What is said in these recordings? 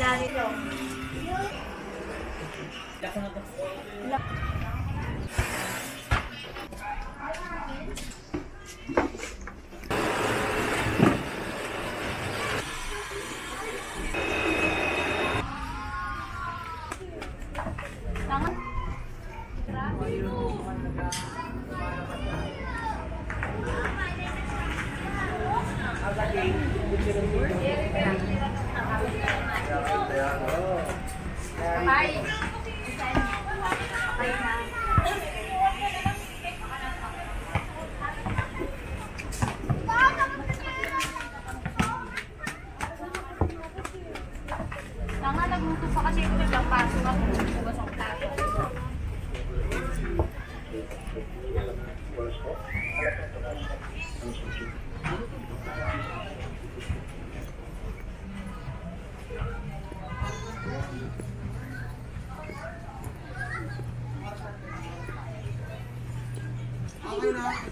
kabila nito. vai. Oh.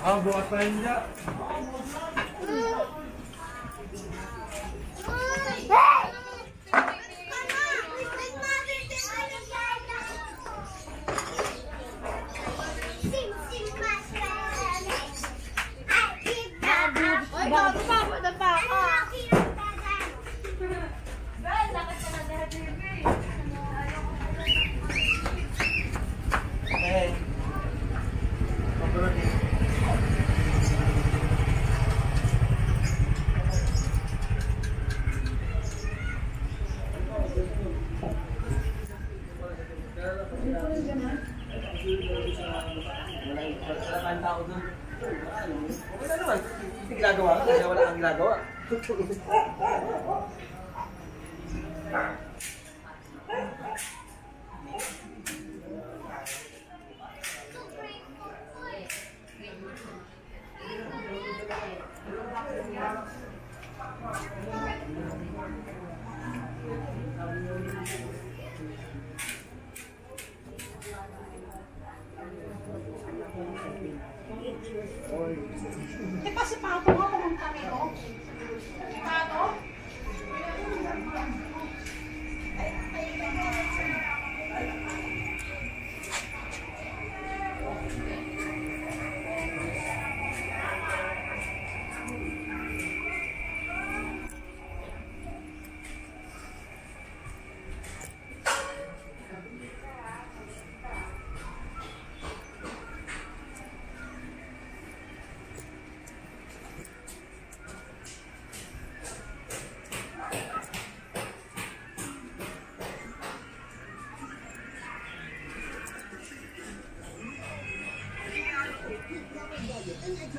Ah, buat lain enggak? Wala kang tao doon. Na naman. Hindi ginagawa. Wala kang ginagawa. Eh, kasi pato nga kung kami, oh. Pato?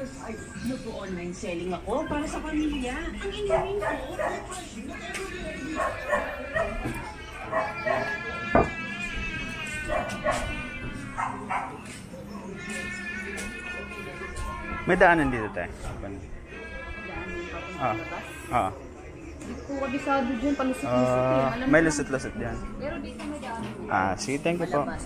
Nag-online selling ako para sa pamilya. Ang inirin ko. May daanan dito tayo. Ah. Ah. Hindi ko kabisado dyan, palusot-lusot. Ah, Alam may lusot-lusot diyan. Pero dito may daan. Ah, sige, thank you po. Malabas,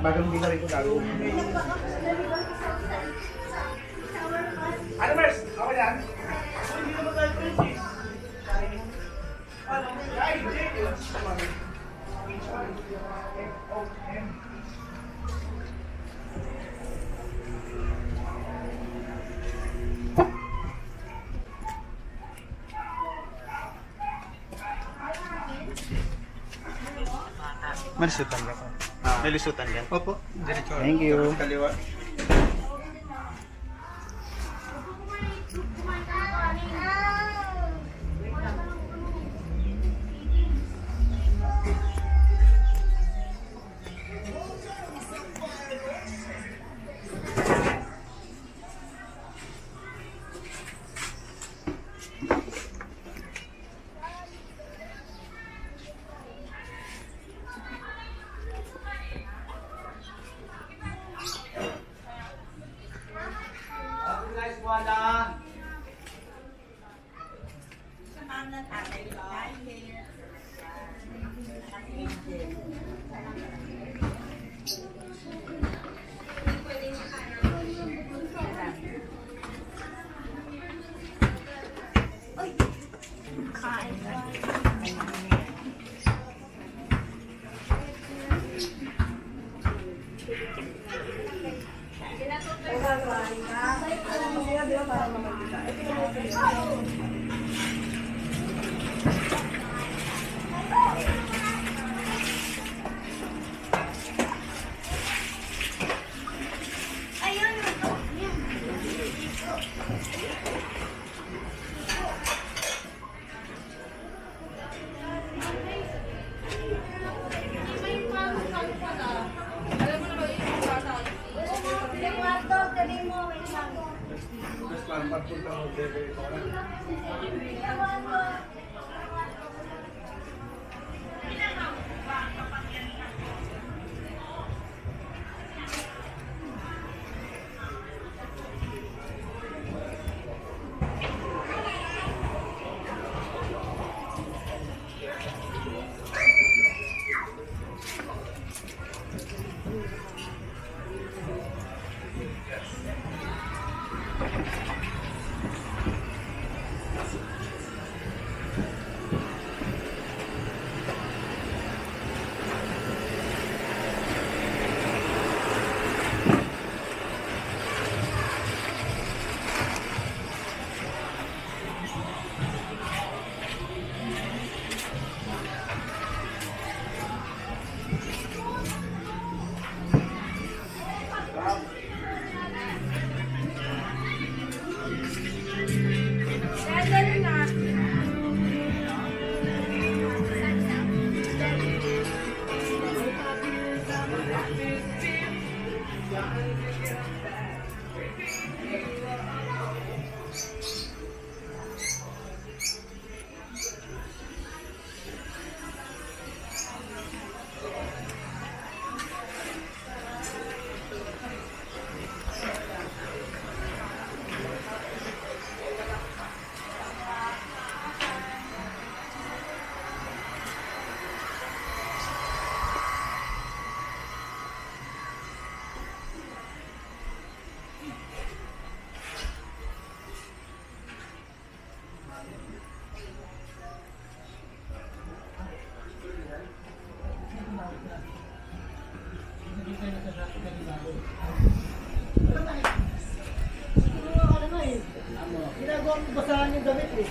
bagong bilang ito lalo. May lisutan ka. Opo, diretso. Thank you. Kaliwa. wala. Sa ma'am ng tatay, dahil nagagawa na, alam mo sila, di ba, para makakita. Ito yung Ginagawa ko basahan yung damit eh.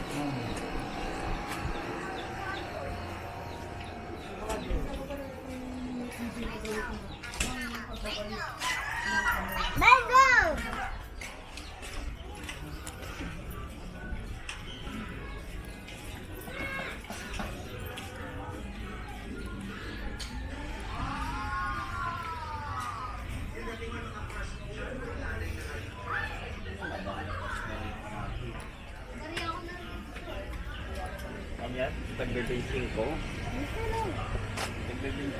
Ko. Tagbe-basing ko.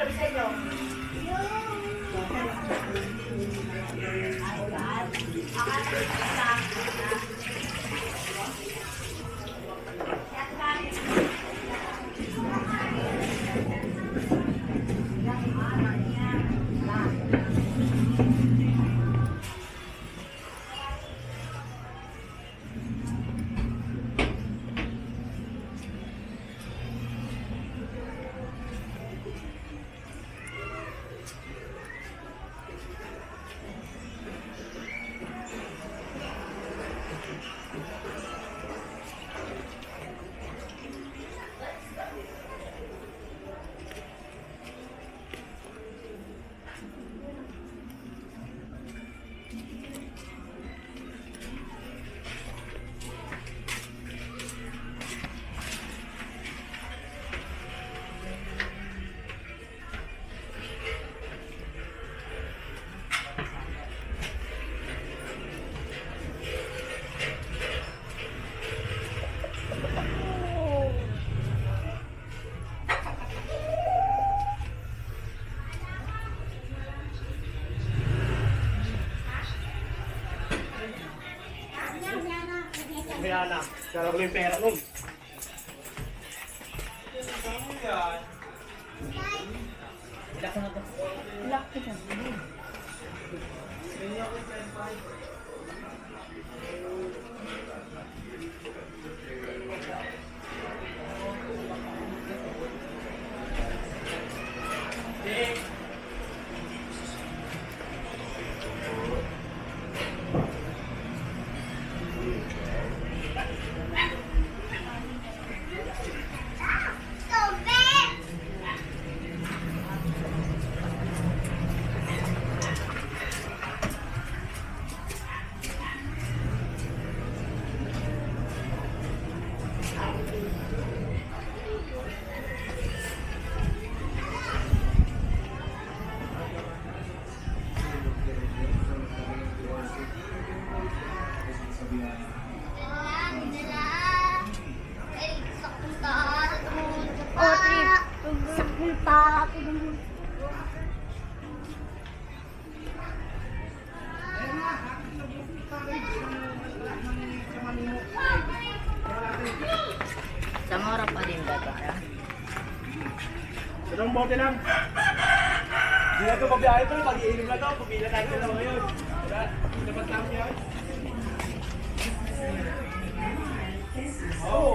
Sino yung Cara, eu falei, pera, não. Ba ito? Dalawang bote lang. Hindi na ito mabiyahe ito. Pag-iinom na ito. Pumila tayo na ngayon. Wala. Dapat lang yan. Oh.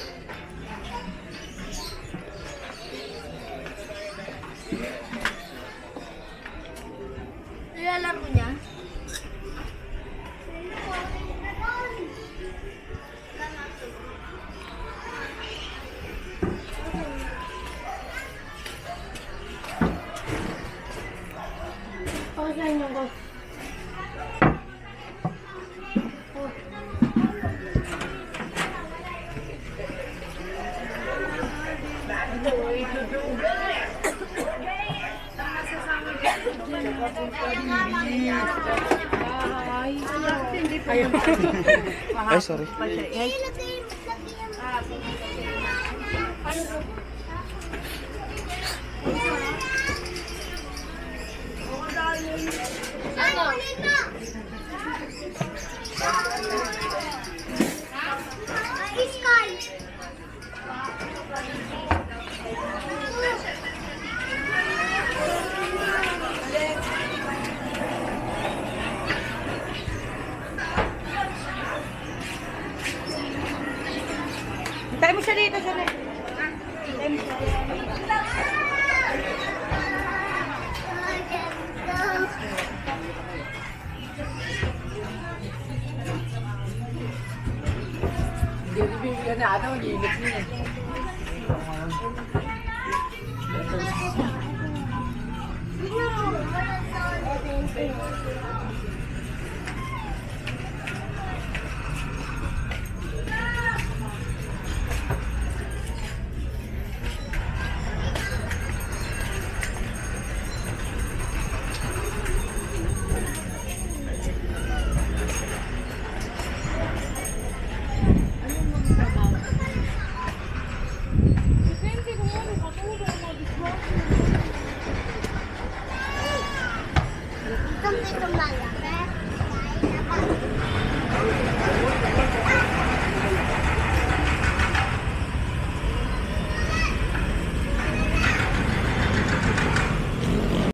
Ay, sorry. Ano? siya dito, siya dito. Điều đi bình cái nào đâu nhìn được nhỉ?